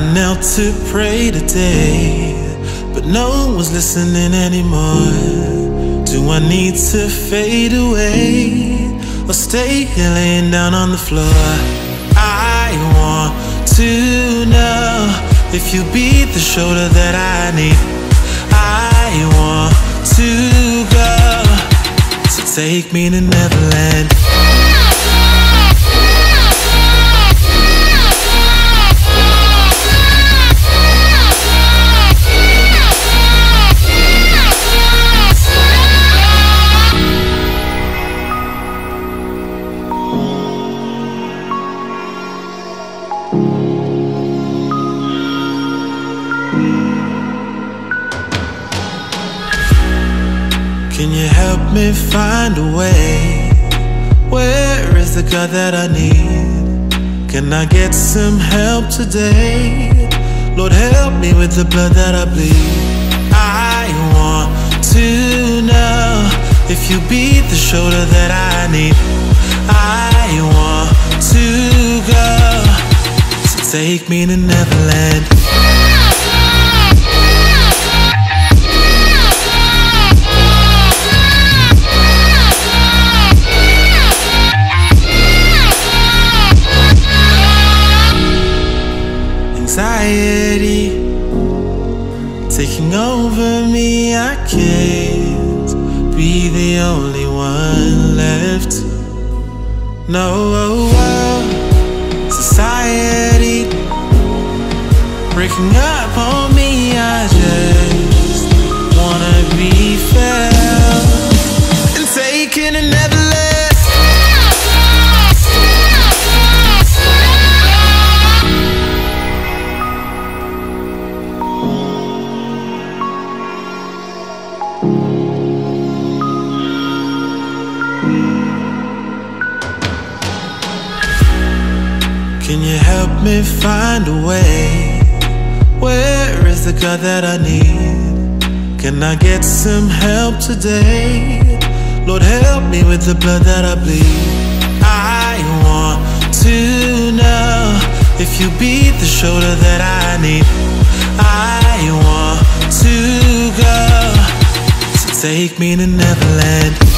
out to pray today, but no one's listening anymore. Do I need to fade away or stay here laying down on the floor? I want to know if you be the shoulder that I need. I want to go, so take me to Neverland. Can you help me find a way? Where is the God that I need? Can I get some help today? Lord, help me with the blood that I bleed. I want to know if you be the shoulder that I need. I want to go, so take me to Neverland. Anxiety taking over me. I can't be the only one left. No, oh, society breaking up on me. Me find a way? Where is the God that I need? Can I get some help today? Lord, help me with the blood that I bleed. I want to know if you be the shoulder that I need. I want to go, so take me to Neverland.